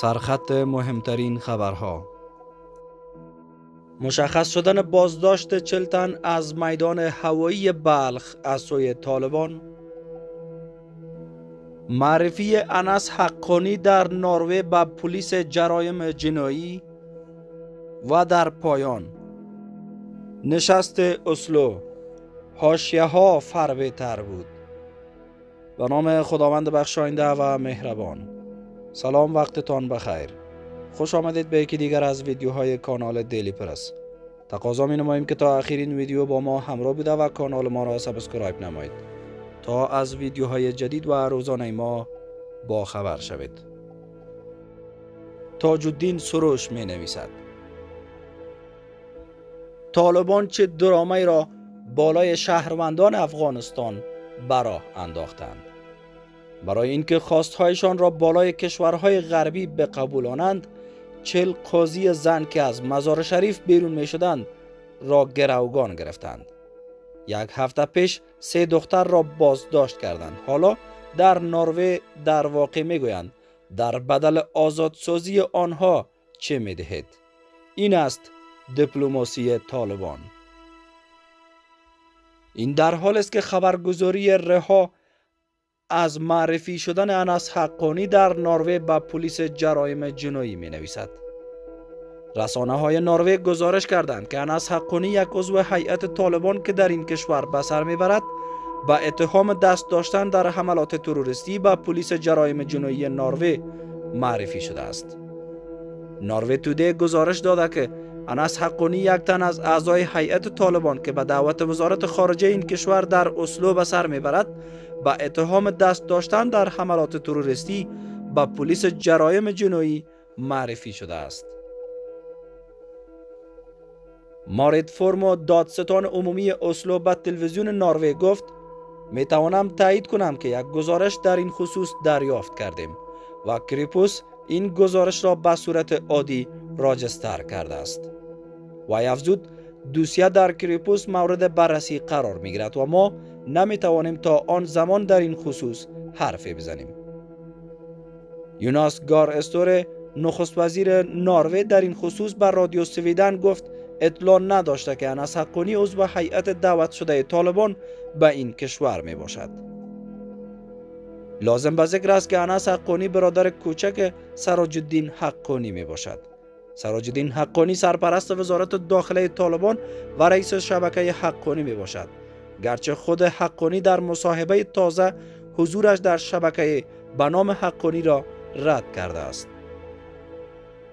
سرخط مهمترین خبرها. مشخص شدن بازداشت چلتن از میدان هوایی بلخ از سوی طالبان. معرفی انس حقانی در نروژ به پلیس جرایم جنایی و در پایان. نشست اسلو. هاشیه ها فربه تر بود. به نام خداوند بخشاینده و مهربان. سلام وقتتان بخیر. خوش آمدید به یکی دیگر از ویدیوهای کانال Daily Press. تقاضا می نماییم که تا آخر این ویدیو با ما همراه بوده و کانال ما را subscribe نمایید. تا از ویدیوهای جدید و روزانه ما با خبر شوید. تاج الدین سروش می نویسد طالبان چه درامه را بالای شهروندان افغانستان براه انداختند؟ برای اینکه خواستهایشان را بالای کشورهای غربی بقبولانند چل قاضی زن که از مزار شریف بیرون می شدند را گروگان گرفتند. یک هفته پیش سه دختر را بازداشت کردند. حالا در نروژ در واقع می گویند در بدل آزادسازی آنها چه می دهید این است دیپلماسی طالبان. این در حال است که خبرگزاری رها از معرفی شدن انس حقانی در نروژ به پلیس جرایم جنایی می نویسد. رسانه های نروژ گزارش کردند که انس حقانی یک عضو هیئت طالبان که در این کشور به سر می‌برد به اتهام دست داشتن در حملات تروریستی به پلیس جرایم جنایی نروژ معرفی شده است. نروژ today گزارش داده که انس حقانی یک تن از اعضای هیئت طالبان که به دعوت وزارت خارجه این کشور در اسلو به سر می‌برد به اتهام دست داشتن در حملات تروریستی به پلیس جرایم جنایی معرفی شده است مارید فرمو دادستان عمومی اسلو به تلویزیون نروژ گفت می توانم تایید کنم که یک گزارش در این خصوص دریافت کردیم و کریپوس این گزارش را به صورت عادی راجستر کرده است و افزود دوسیه در کریپوس مورد بررسی قرار می گیرد و ما نمی توانیم تا آن زمان در این خصوص حرفی بزنیم. یوناس گار استور نخست وزیر نروژ در این خصوص بر رادیو سویدن گفت اطلاع نداشته که انس حقانی عضو هیئت دعوت شده طالبان به این کشور می باشد. لازم به ذکر است که انس حقانی برادر کوچک سراج الدین حقانی می باشد. سراج الدین حقانی سرپرست وزارت داخله طالبان و رئیس شبکه حقانی می باشد گرچه خود حقانی در مصاحبه تازه حضورش در شبکه به نام حقانی را رد کرده است.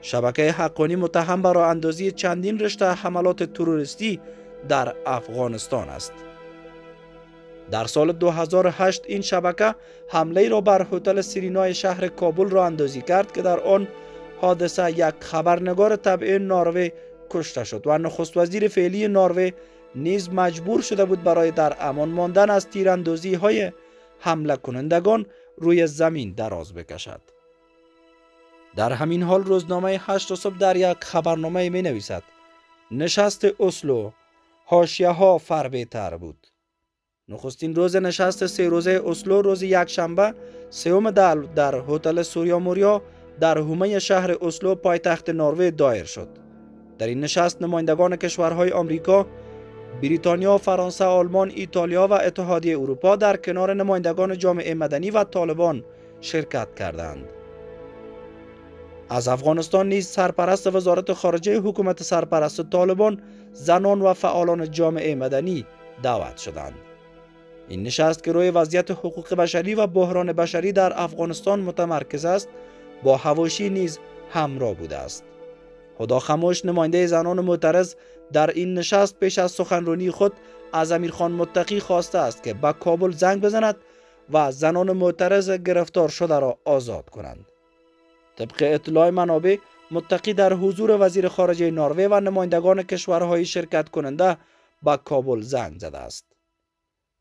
شبکه حقانی متهم بر اندازی چندین رشته حملات تروریستی در افغانستان است. در سال 2008 این شبکه حمله را بر هتل سیرینای شهر کابل را اندازی کرد که در آن حادثه یک خبرنگار طبعه نروژ کشته شد و نخست وزیر فعلی نروژ نیز مجبور شده بود برای در امان ماندن از تیراندازی های حمله کنندگان روی زمین دراز بکشد. در همین حال روزنامه هشت صبح در یک خبرنامه می نویسد نشست اسلو حاشیه ها فربه تر بود. نخستین روز نشست سه روزه اسلو روز یک شنبه سوم در, در هتل سوریا موریا در حومه شهر اسلو پایتخت نروژ دایر شد در این نشست نمایندگان کشورهای آمریکا بریتانیا، فرانسه، آلمان، ایتالیا و اتحادیه اروپا در کنار نمایندگان جامعه مدنی و طالبان شرکت کردند. از افغانستان نیز سرپرست وزارت خارجه حکومت سرپرست طالبان زنان و فعالان جامعه مدنی دعوت شدند. این نشست که روی وضعیت حقوق بشری و بحران بشری در افغانستان متمرکز است با هواشی نیز همراه بوده است. خدا خموش نماینده زنان معترض در این نشست پیش از سخنرانی خود از امیرخان متقی خواسته است که به کابل زنگ بزند و زنان معترض گرفتار شده را آزاد کنند. طبق اطلاع منابع متقی در حضور وزیر خارجه نروژ و نمایندگان کشورهای شرکت کننده به کابل زنگ زده است.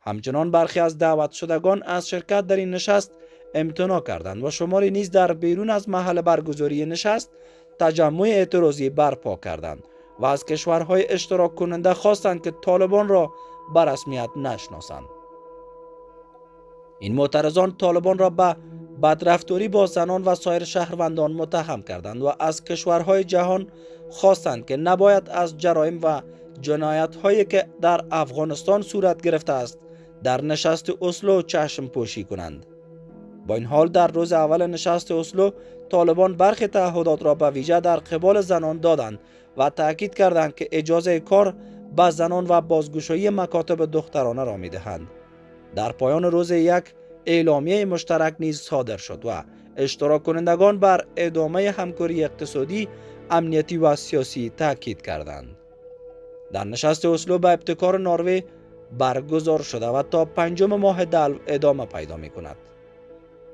همچنان برخی از دعوت شدگان از شرکت در این نشست امتناع کردند و شماری نیز در بیرون از محل برگزاری نشست تجمع اعتراضی برپا کردند و از کشورهای اشتراک کننده خواستند که طالبان را به رسمیت نشناسند این معترضان طالبان را به بدرفتاری با زنان و سایر شهروندان متهم کردند و از کشورهای جهان خواستند که نباید از جرایم و جنایت هایی که در افغانستان صورت گرفته است در نشست اسلو چشم پوشی کنند. با این حال در روز اول نشست اسلو طالبان برخی تعهدات را به ویژه در قبال زنان دادند و تاکید کردند که اجازه کار به زنان و بازگشایی مکاتب دخترانه را می‌دهند. در پایان روز یک اعلامیه مشترک نیز صادر شد و اشتراک کنندگان بر ادامه همکاری اقتصادی، امنیتی و سیاسی تاکید کردند. در نشست اسلو به ابتکار ناروی برگزار شده و تا پنجم ماه دلو ادامه پیدا می کند.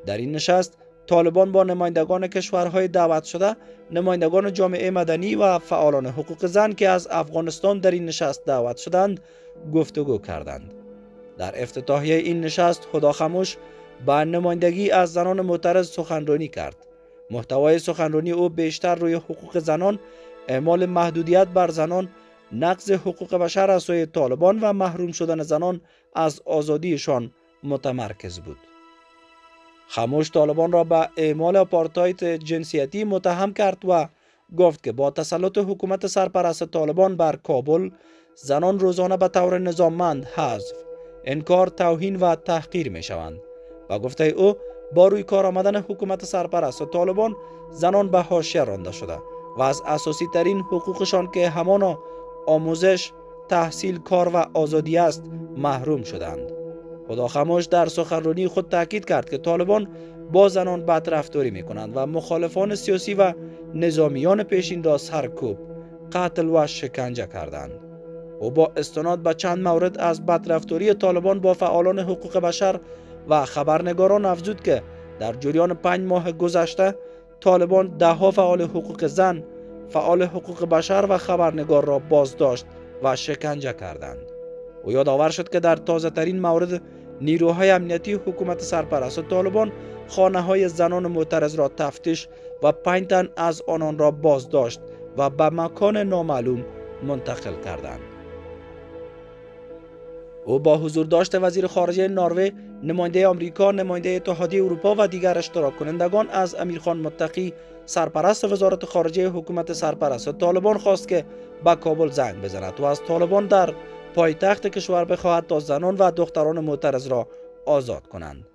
در این نشست طالبان با نمایندگان کشورهای دعوت شده نمایندگان جامعه مدنی و فعالان حقوق زن که از افغانستان در این نشست دعوت شدند گفتگو کردند. در افتتاحیه این نشست خدا خموش با نمایندگی از زنان معترض سخنرانی کرد. محتوای سخنرانی او بیشتر روی حقوق زنان اعمال محدودیت بر زنان نقض حقوق بشر از سوی طالبان و محروم شدن زنان از آزادیشان متمرکز بود. خموش طالبان را به اعمال آپارتایت جنسیتی متهم کرد و گفت که با تسلط حکومت سرپرست طالبان بر کابل زنان روزانه به طور نظاممند حذف انکار توهین و تحقیر می شوند و گفته او با روی کار آمدن حکومت سرپرست طالبان زنان به حاشیه رانده شده و از اساسی ترین حقوقشان که همانا آموزش تحصیل کار و آزادی است محروم شدند. خموش در سخنرانی خود تاکید کرد که طالبان با زنان بدرفتاری می کنند و مخالفان سیاسی و نظامیان پیشین را سرکوب قتل و شکنجه کردند. او با استناد به چند مورد از بدرفتاری طالبان با فعالان حقوق بشر و خبرنگاران افزود که در جریان پنج ماه گذشته طالبان دهها فعال حقوق زن فعال حقوق بشر و خبرنگار را بازداشت و شکنجه کردند. او یادآور شد که در تازه ترین مورد نیروهای امنیتی حکومت سرپرست طالبان خانه های زنان معترض را تفتیش و پنج تن از آنان را بازداشت و به مکان نامعلوم منتقل کردند. او با حضور داشت وزیر خارجه نروژ، نماینده آمریکا، نماینده اتحادیه اروپا و دیگر اشتراک کنندگان از امیرخان متقی سرپرست وزارت خارجه حکومت سرپرست طالبان خواست که به کابل زنگ بزند و از طالبان در پایتخت کشور بخواهد تا زنان و دختران معترض را آزاد کنند.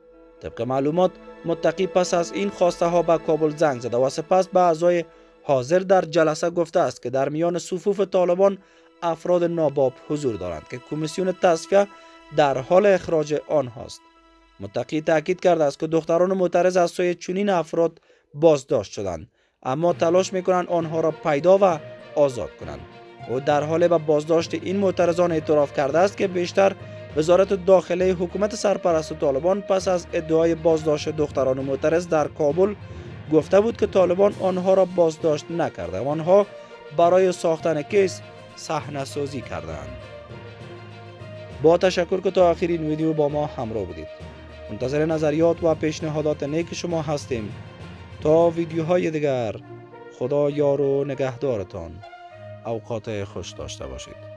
طبق معلومات متقی پس از این خواسته ها به کابل زنگ زده و سپس به اعضای حاضر در جلسه گفته است که در میان صفوف طالبان افراد ناباب حضور دارند که کمیسیون تصفیه در حال اخراج آنهاست. متقی تاکید کرده است که دختران معترض از سوی چنین افراد بازداشت شدند اما تلاش می‌کنند آنها را پیدا و آزاد کنند. او در حال به بازداشت این معترضان اعتراف کرده است که بیشتر وزارت داخله حکومت سرپرست طالبان پس از ادعای بازداشت دختران معترض در کابل گفته بود که طالبان آنها را بازداشت نکرده و آنها برای ساختن کیس صحنه سازی کردند با تشکر که تا آخرین ویدیو با ما همراه بودید. منتظر نظریات و پیشنهادات نیک شما هستیم. تا ویدیوهای دیگر خدا یار و نگهدارتان. اوقات خوش داشته باشید.